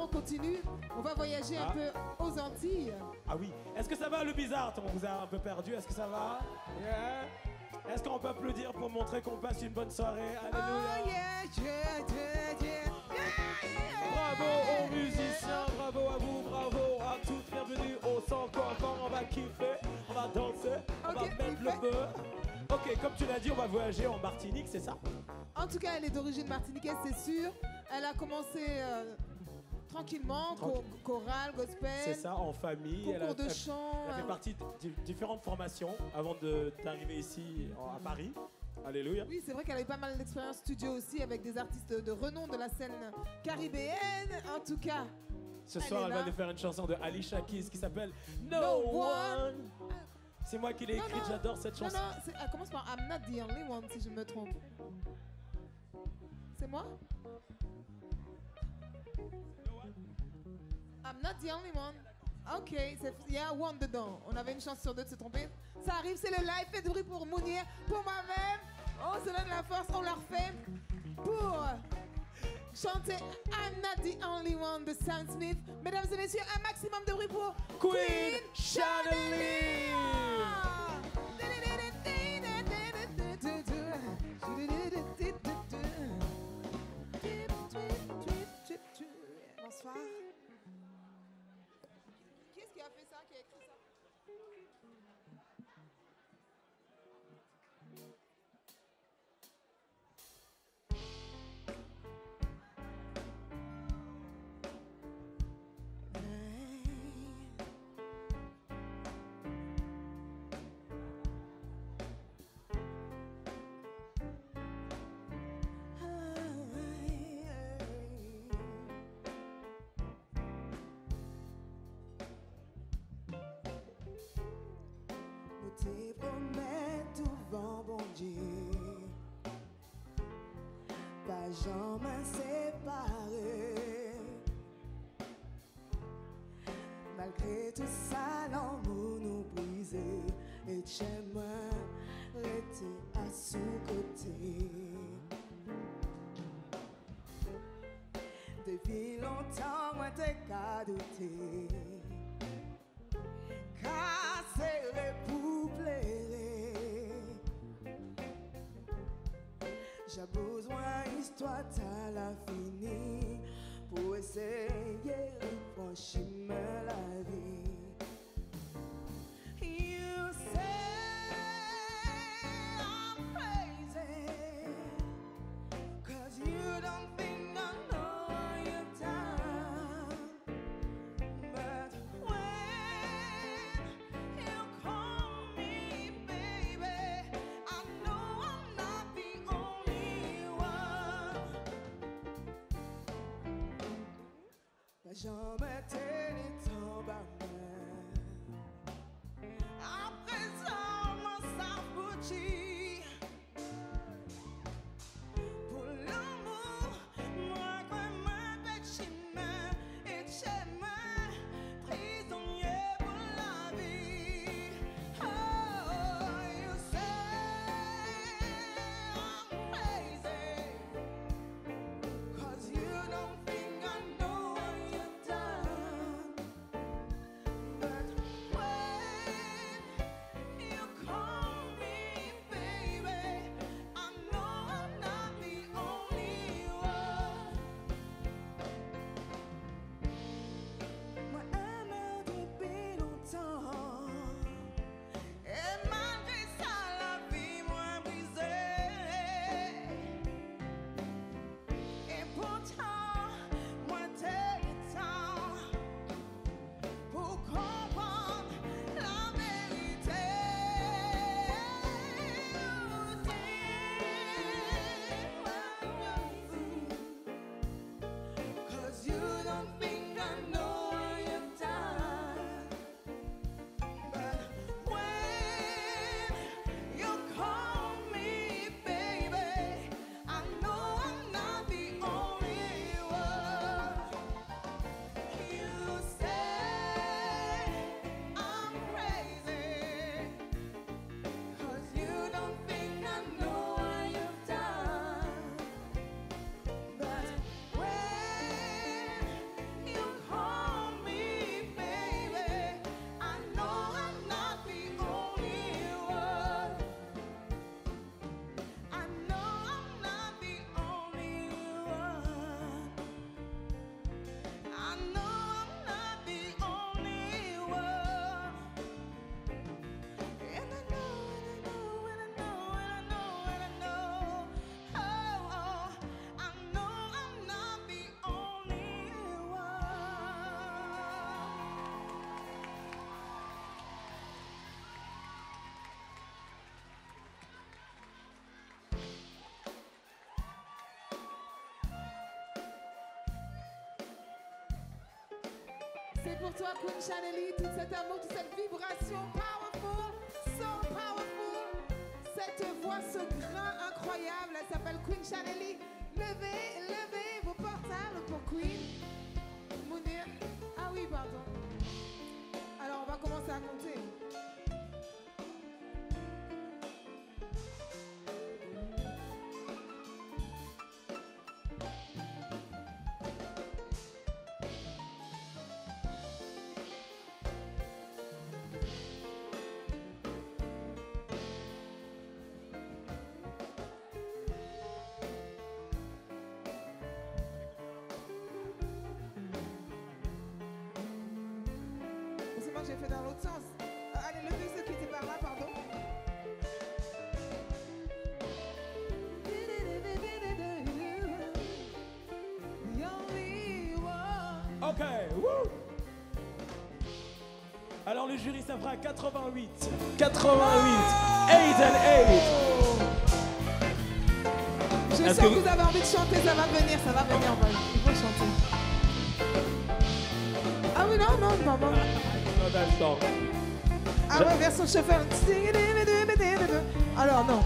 On continue, on va voyager un Ah. peu aux Antilles. Ah oui. Est-ce que ça va le bizarre? On vous a un peu perdu. Est-ce que ça va? Yeah. Est-ce qu'on peut applaudir pour montrer qu'on passe une bonne soirée? Alléluia. Oh yeah, yeah. Bravo aux musiciens, bravo à vous, bravo à tous. Bienvenue au 100 Confort. On va kiffer, on va danser, on va mettre le feu. Ok, comme tu l'as dit, on va voyager en Martinique, c'est ça? En tout cas, elle est d'origine martiniquaise, c'est sûr. Elle a commencé euh, tranquillement, Tranquille. chorale, gospel, C'est ça, en famille. concours Elle a, de elle- chant. elle fait euh, partie de di- différentes formations avant de- d'arriver ici à Paris. Alléluia. Oui, c'est vrai qu'elle a eu pas mal d'expérience studio aussi avec des artistes de renom de la scène caribéenne. En tout cas, Ce Elle soir, elle va nous faire une chanson de Alicia Keys qui s'appelle No, No One. One. C'est moi qui l'ai écrite, j'adore cette chanson. non, elle commence par I'm not the only one, si je me trompe. C'est moi? I'm not the only one. Ok, il y a one dedans. On avait une chance sur deux de se tromper. Ça arrive, c'est le live. Faites du bruit pour Mounier, pour moi-même. On se donne la force, on la refait pour chanter I'm not the only one de Sam Smith. Mesdames et messieurs, un maximum de bruit pour Queen Chandelier. Pas jamais séparé. Malgré tout ça, l'amour nous brisé. Et j'aimerais rester à son côté. Depuis longtemps, moi t'ai qu'à douter Casser J'ai besoin histoire t'as la fini pour essayer de franchir la jamais tenu pour toi, Queen Chanelly, tout cet amour, toute cette vibration powerful, so powerful. Cette voix, ce grain incroyable, elle s'appelle Queen Chanelly. Levez, levez vos portables pour Queen. Mounir. Ah oui, pardon. J'ai fait dans l'autre sens. Euh, allez, levez ceux qui étaient par là, pardon. Ok, wouh Alors le jury, ça fera 88. 88. 8 and 8. Je sens que vous- vous avez envie de chanter, ça va venir, ça va venir, on va- il faut chanter. Ah oui, non, non, non, Not that song. Ah. Alors non,